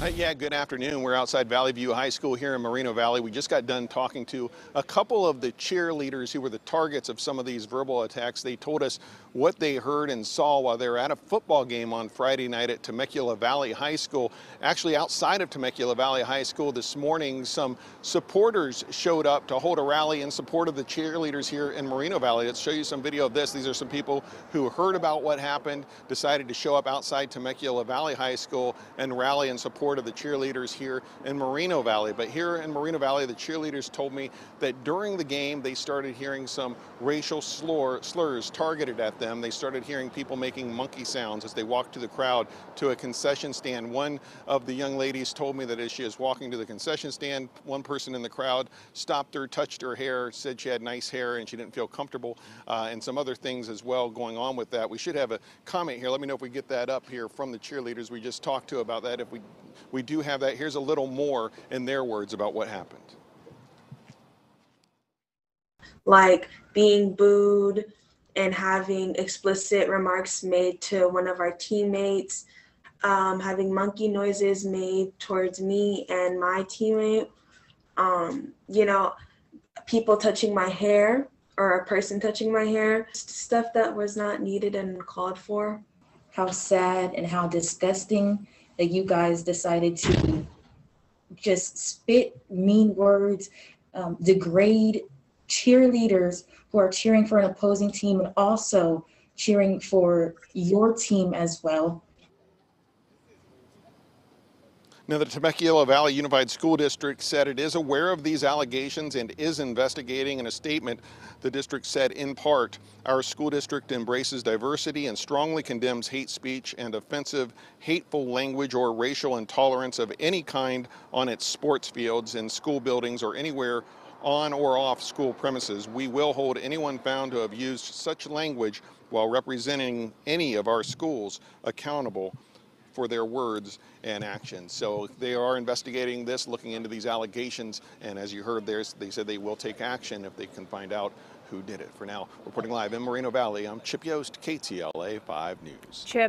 Uh, yeah, good afternoon. We're outside Valley View High School here in Moreno Valley. We just got done talking to a couple of the cheerleaders who were the targets of some of these verbal attacks. They told us what they heard and saw while they were at a football game on Friday night at Temecula Valley High School. Actually, outside of Temecula Valley High School this morning, some supporters showed up to hold a rally in support of the cheerleaders here in Moreno Valley. Let's show you some video of this. These are some people who heard about what happened, decided to show up outside Temecula Valley High School and rally in support of the cheerleaders here in Moreno Valley. But here in Moreno Valley, the cheerleaders told me that during the game, they started hearing some racial slur, slurs targeted at them. They started hearing people making monkey sounds as they walked to the crowd to a concession stand. One of the young ladies told me that as she was walking to the concession stand, one person in the crowd stopped her, touched her hair, said she had nice hair and she didn't feel comfortable, uh, and some other things as well going on with that. We should have a comment here. Let me know if we get that up here from the cheerleaders we just talked to about that. If we we do have that. Here's a little more in their words about what happened. Like being booed and having explicit remarks made to one of our teammates, um, having monkey noises made towards me and my teammate, um, you know, people touching my hair or a person touching my hair, stuff that was not needed and called for. How sad and how disgusting that you guys decided to just spit mean words, um, degrade cheerleaders who are cheering for an opposing team and also cheering for your team as well. Now, the Temecula Valley Unified School District said it is aware of these allegations and is investigating. In a statement, the district said, in part, our school district embraces diversity and strongly condemns hate speech and offensive, hateful language or racial intolerance of any kind on its sports fields, in school buildings, or anywhere on or off school premises. We will hold anyone found to have used such language while representing any of our schools accountable for their words and actions. So they are investigating this, looking into these allegations, and as you heard they said they will take action if they can find out who did it. For now, reporting live in Moreno Valley, I'm Chip Yost, KTLA 5 News. Chip.